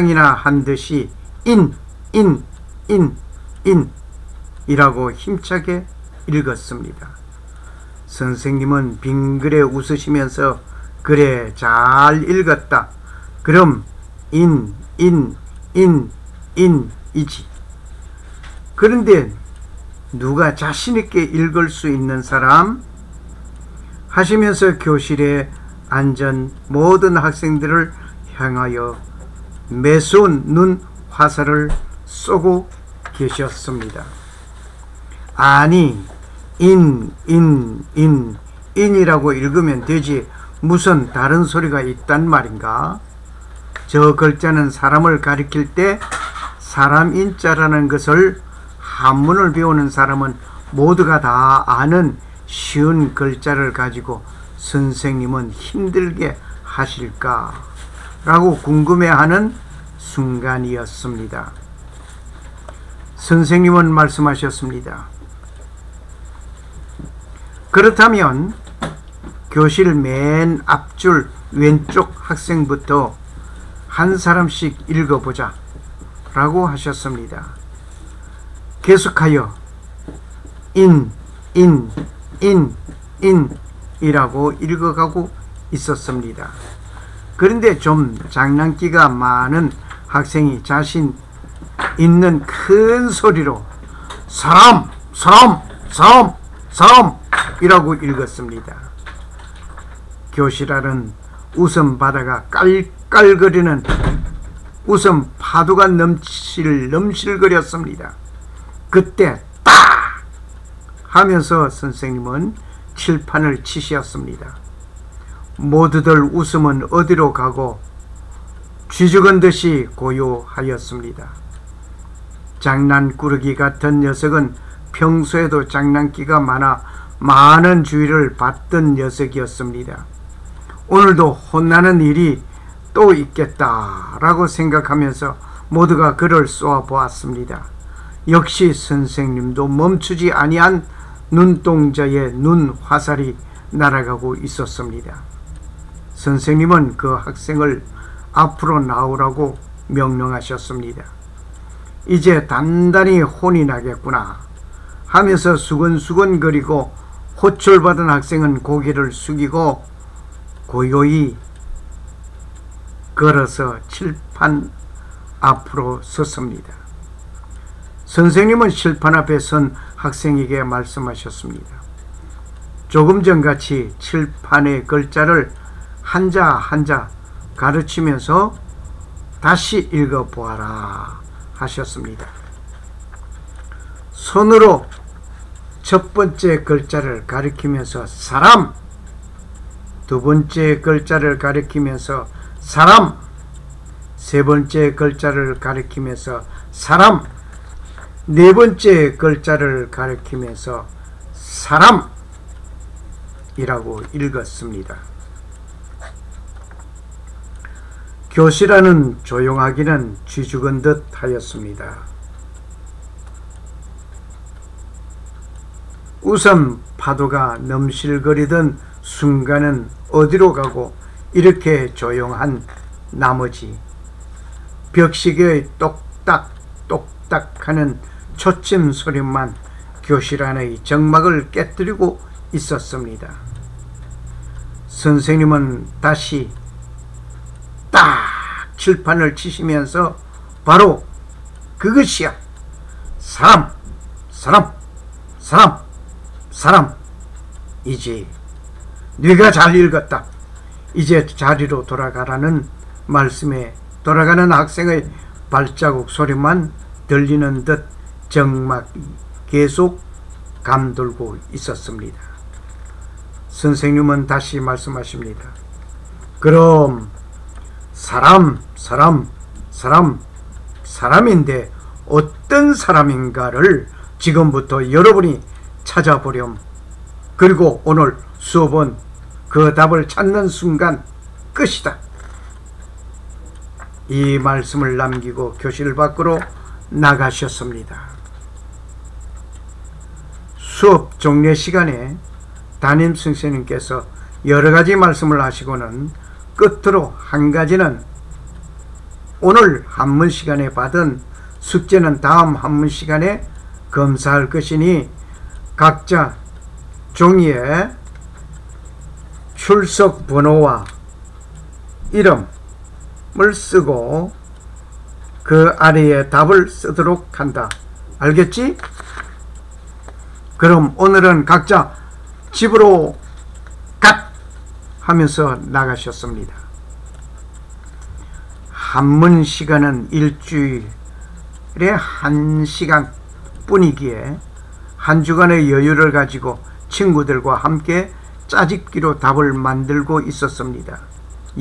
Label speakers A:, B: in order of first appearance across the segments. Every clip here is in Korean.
A: 이나 한 듯이 인, 인, 인, 인 이라고 힘차게 읽었습니다. 선생님은 빙그레 웃으시면서 그래 잘 읽었다. 그럼 인, 인, 인, 인이지. 그런데 누가 자신있게 읽을 수 있는 사람? 하시면서 교실에 앉은 모든 학생들을 향하여 매서운 눈 화살을 쏘고 계셨습니다. 아니, 인, 인, 인, 인이라고 읽으면 되지 무슨 다른 소리가 있단 말인가? 저 글자는 사람을 가리킬 때 사람 인자라는 것을 한문을 배우는 사람은 모두가 다 아는 쉬운 글자를 가지고 선생님은 힘들게 하실까? 라고 궁금해하는 순간이었습니다. 선생님은 말씀하셨습니다. 그렇다면 교실 맨 앞줄 왼쪽 학생부터 한 사람씩 읽어보자 라고 하셨습니다. 계속하여 인, 인, 인, 인 이라고 읽어가고 있었습니다. 그런데 좀 장난기가 많은 학생이 자신 있는 큰 소리로 사람, 사람, 사람, 사람 이라고 읽었습니다. 교실 안은 웃음 바다가 깔깔거리는 웃음 파도가 넘칠 넘실거렸습니다. 그때 딱 하면서 선생님은 칠판을 치셨습니다. 모두들 웃음은 어디로 가고 쥐죽은 듯이 고요하였습니다. 장난꾸러기 같은 녀석은 평소에도 장난기가 많아 많은 주의를 받던 녀석이었습니다. 오늘도 혼나는 일이 또 있겠다라고 생각하면서 모두가 그를 쏘아 보았습니다. 역시 선생님도 멈추지 아니한 눈동자의 눈 화살이 날아가고 있었습니다. 선생님은 그 학생을 앞으로 나오라고 명령하셨습니다. 이제 단단히 혼이 나겠구나 하면서 수근수근 거리고 호출받은 학생은 고개를 숙이고 고요히 걸어서 칠판 앞으로 섰습니다. 선생님은 칠판 앞에 선 학생에게 말씀하셨습니다. 조금 전같이 칠판의 글자를 한자 한자 가르치면서 다시 읽어보아라 하셨습니다. 손으로 첫 번째 글자를 가리키면서 사람 두 번째 글자를 가리키면서 사람 세 번째 글자를 가리키면서 사람 네 번째 글자를 가리키면서 사람이라고 읽었습니다. 교실 안은 조용하기는 쥐죽은 듯 하였습니다. 웃음 파도가 넘실거리던 순간은 어디로 가고 이렇게 조용한 나머지 벽시계의 똑딱 똑딱 하는 초침 소리만 교실 안의 정막을 깨뜨리고 있었습니다. 선생님은 다시 딱 칠판을 치시면서 바로 그것이야. 사람, 사람, 사람, 사람. 이제 네가 잘 읽었다. 이제 자리로 돌아가라는 말씀에 돌아가는 학생의 발자국 소리만 들리는 듯 정막 계속 감돌고 있었습니다. 선생님은 다시 말씀하십니다. 그럼 사람, 사람, 사람, 사람인데 어떤 사람인가를 지금부터 여러분이 찾아보렴. 그리고 오늘 수업은 그 답을 찾는 순간 끝이다. 이 말씀을 남기고 교실 밖으로 나가셨습니다. 수업 종례 시간에 담임 선생님께서 여러 가지 말씀을 하시고는 끝으로 한 가지는 오늘 한문 시간에 받은 숙제는 다음 한문 시간에 검사할 것이니 각자 종이에 출석 번호와 이름을 쓰고 그 아래에 답을 쓰도록 한다. 알겠지? 그럼 오늘은 각자 집으로 갓 하면서 나가셨습니다. 한문 시간은 일주일에 한 시간 뿐이기에 한 주간의 여유를 가지고 친구들과 함께 짜집기로 답을 만들고 있었습니다.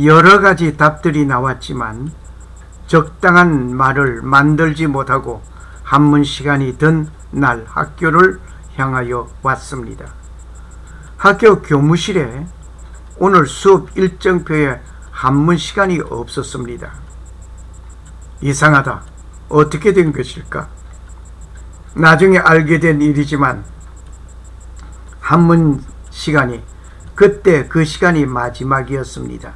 A: 여러 가지 답들이 나왔지만 적당한 말을 만들지 못하고 한문 시간이 든 날 학교를 향하여 왔습니다. 학교 교무실에 오늘 수업 일정표에 한문 시간이 없었습니다. 이상하다. 어떻게 된 것일까? 나중에 알게 된 일이지만 한문 시간이 그때 그 시간이 마지막이었습니다.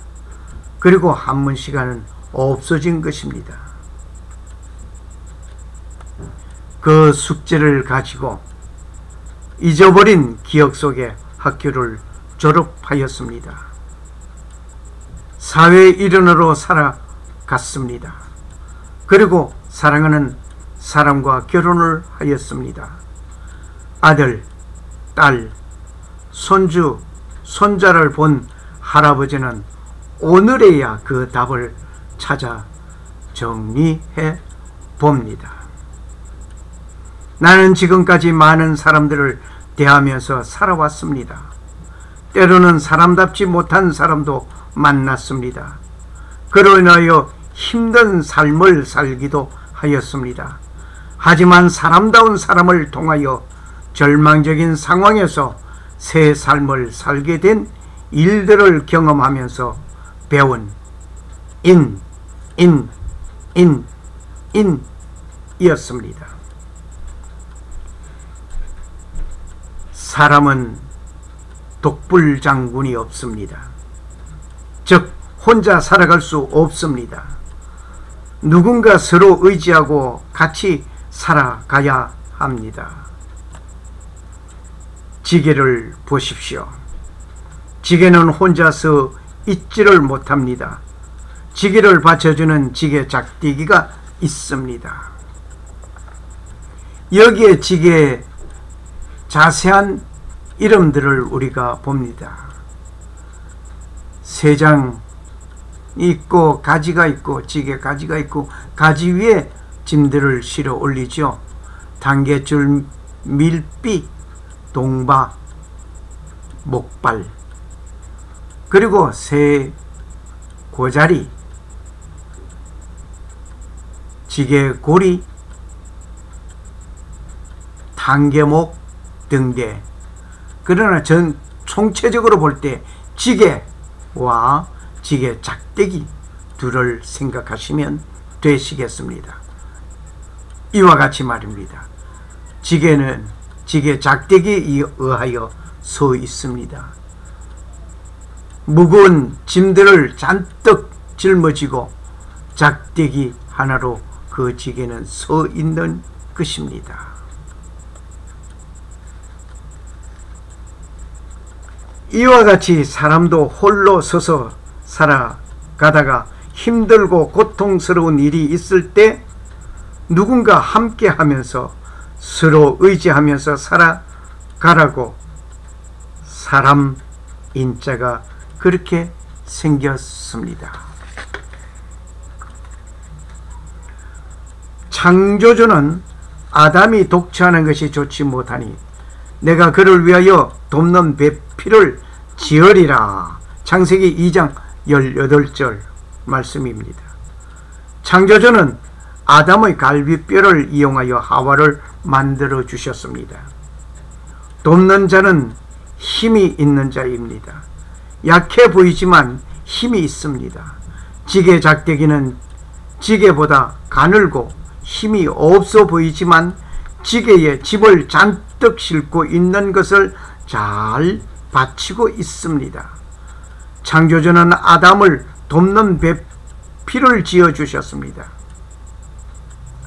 A: 그리고 한문 시간은 없어진 것입니다. 그 숙제를 가지고 잊어버린 기억 속에 학교를 졸업하였습니다. 사회 일원으로 살아갔습니다. 그리고 사랑하는 사람과 결혼을 하였습니다. 아들, 딸, 손주, 손자를 본 할아버지는 오늘에야 그 답을 찾아 정리해 봅니다. 나는 지금까지 많은 사람들을 대하면서 살아왔습니다. 때로는 사람답지 못한 사람도 만났습니다. 그로 인하여 힘든 삶을 살기도 하였습니다. 하지만 사람다운 사람을 통하여 절망적인 상황에서 새 삶을 살게 된 일들을 경험하면서 배운 인, 인, 인, 인 이었습니다. 사람은 독불 장군이 없습니다. 즉 혼자 살아갈 수 없습니다. 누군가 서로 의지하고 같이 살아가야 합니다. 지게를 보십시오. 지게는 혼자서 있지를 못합니다. 지게를 받쳐주는 지게 작디기가 있습니다. 여기에 지게 자세한 이름들을 우리가 봅니다. 세장 있고 가지가 있고 지게 가지가 있고 가지 위에 짐들을 실어 올리죠. 단계줄 밀비 동바 목발 그리고 새 고자리 지게 고리 단계목 등대 그러나 전 총체적으로 볼 때 지게와 지게 작대기 둘을 생각하시면 되시겠습니다. 이와 같이 말입니다. 지게는 지게 작대기에 의하여 서 있습니다. 무거운 짐들을 잔뜩 짊어지고 작대기 하나로 그 지게는 서 있는 것입니다. 이와 같이 사람도 홀로 서서 살아가다가 힘들고 고통스러운 일이 있을 때 누군가 함께 하면서 서로 의지하면서 살아가라고 사람 인자가 그렇게 생겼습니다. 창조주는 아담이 독처하는 것이 좋지 못하니 내가 그를 위하여 돕는 배필을 지으리라. 창세기 2장 18절 말씀입니다. 창조주는 아담의 갈비뼈를 이용하여 하와를 만들어 주셨습니다. 돕는 자는 힘이 있는 자입니다. 약해 보이지만 힘이 있습니다. 지게 작대기는 지게보다 가늘고 힘이 없어 보이지만 지게에 집을 잔뜩 싣고 있는 것을 잘 받치고 있습니다. 창조주는 아담을 돕는 피를 지어 주셨습니다.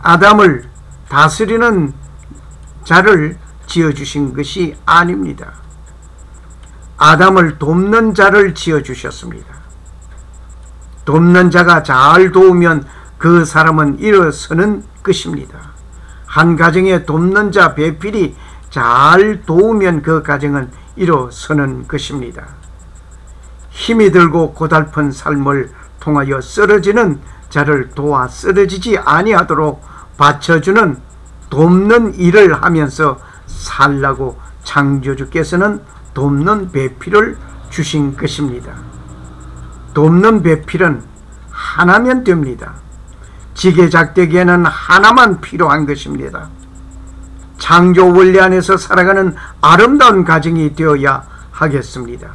A: 아담을 다스리는 자를 지어 주신 것이 아닙니다. 아담을 돕는 자를 지어 주셨습니다. 돕는 자가 잘 도우면 그 사람은 일어서는 것입니다. 한 가정에 돕는 자 배필이 잘 도우면 그 가정은 일어서는 것입니다. 힘이 들고 고달픈 삶을 통하여 쓰러지는 자를 도와 쓰러지지 아니하도록 받쳐주는 돕는 일을 하면서 살라고 창조주께서는 돕는 배필을 주신 것입니다. 돕는 배필은 하나면 됩니다. 지게작대기에는 하나만 필요한 것입니다. 창조 원리 안에서 살아가는 아름다운 가정이 되어야 하겠습니다.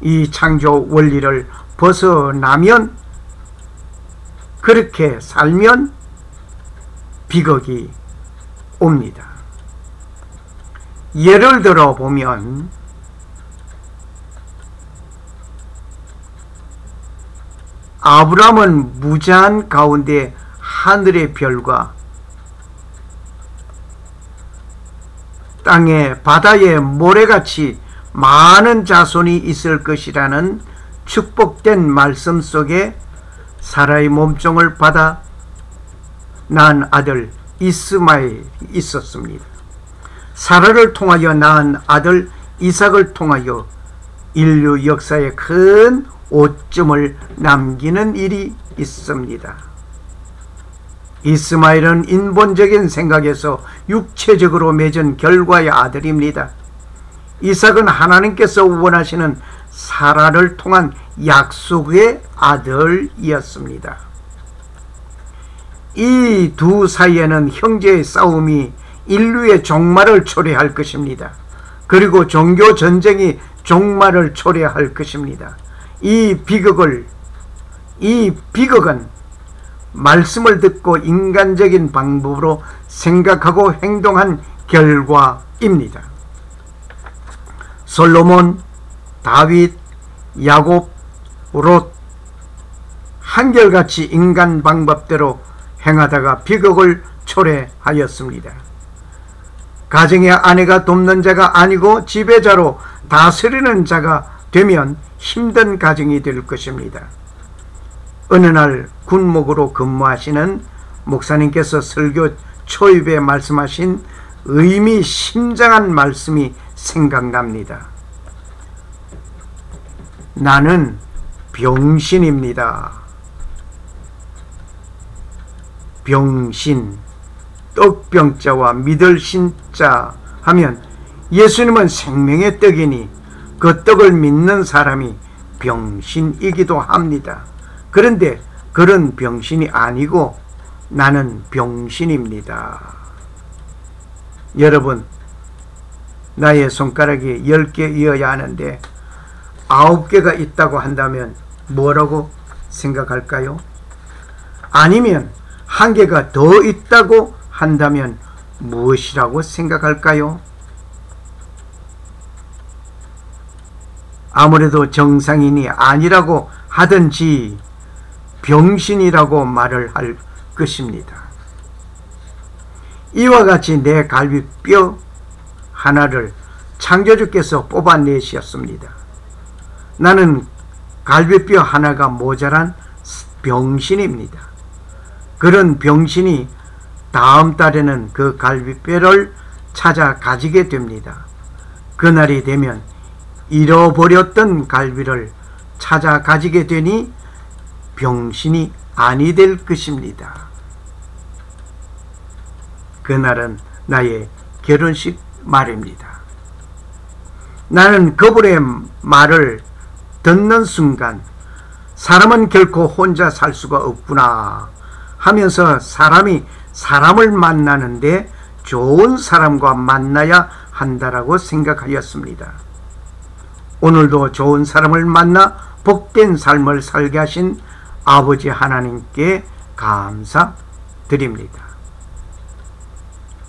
A: 이 창조 원리를 벗어나면 그렇게 살면 비극이 옵니다. 예를 들어 보면 아브람은 무제한 가운데 하늘의 별과 땅에 바다에 모래같이 많은 자손이 있을 것이라는 축복된 말씀 속에 사라의 몸종을 받아 낳은 아들 이스마엘이 있었습니다. 사라를 통하여 낳은 아들 이삭을 통하여 인류 역사에 큰 오점을 남기는 일이 있습니다. 이스마엘은 인본적인 생각에서 육체적으로 맺은 결과의 아들입니다. 이삭은 하나님께서 원하시는 사라를 통한 약속의 아들이었습니다. 이 두 사이에는 형제의 싸움이 인류의 종말을 초래할 것입니다. 그리고 종교 전쟁이 종말을 초래할 것입니다. 이 비극을 이 비극은 말씀을 듣고 인간적인 방법으로 생각하고 행동한 결과입니다. 솔로몬, 다윗, 야곱, 롯 한결같이 인간 방법대로 행하다가 비극을 초래하였습니다. 가정의 아내가 돕는 자가 아니고 지배자로 다스리는 자가 되면 힘든 가정이 될 것입니다. 어느 날 군목으로 근무하시는 목사님께서 설교 초입에 말씀하신 의미 심장한 말씀이 생각납니다. 나는 병신입니다. 병신, 떡병자와 믿을 신자 하면 예수님은 생명의 떡이니 그 떡을 믿는 사람이 병신이기도 합니다. 그런데 그런 병신이 아니고 나는 병신입니다. 여러분, 나의 손가락이 10개 이어야 하는데 9개가 있다고 한다면 뭐라고 생각할까요? 아니면 한 개가 더 있다고 한다면 무엇이라고 생각할까요? 아무래도 정상인이 아니라고 하든지 병신이라고 말을 할 것입니다. 이와 같이 내 갈비뼈 하나를 창조주께서 뽑아내셨습니다. 나는 갈비뼈 하나가 모자란 병신입니다. 그런 병신이 다음 달에는 그 갈비뼈를 찾아 가지게 됩니다. 그날이 되면 잃어버렸던 갈비를 찾아 가지게 되니 병신이 아니 될 것입니다. 그날은 나의 결혼식 말입니다. 나는 그분의 말을 듣는 순간 사람은 결코 혼자 살 수가 없구나 하면서 사람이 사람을 만나는데 좋은 사람과 만나야 한다라고 생각하였습니다. 오늘도 좋은 사람을 만나 복된 삶을 살게 하신 아버지 하나님께 감사드립니다.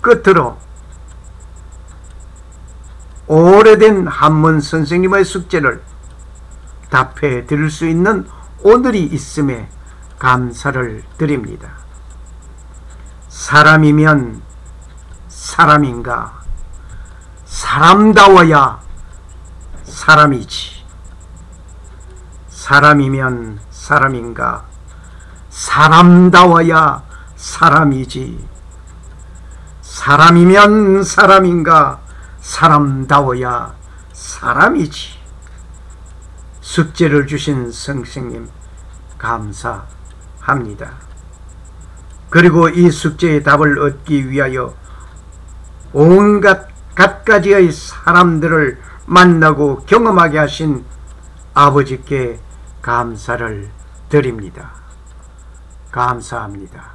A: 끝으로 오래된 한문 선생님의 숙제를 답해 드릴 수 있는 오늘이 있음에 감사를 드립니다. 사람이면 사람인가? 사람다워야 사람이지. 사람이면 사람인가? 사람다워야 사람이지. 사람이면 사람인가? 사람다워야 사람이지. 숙제를 주신 선생님 감사합니다. 그리고 이 숙제의 답을 얻기 위하여 온갖 갖가지의 사람들을 만나고 경험하게 하신 아버지께 감사를 드립니다. 감사합니다.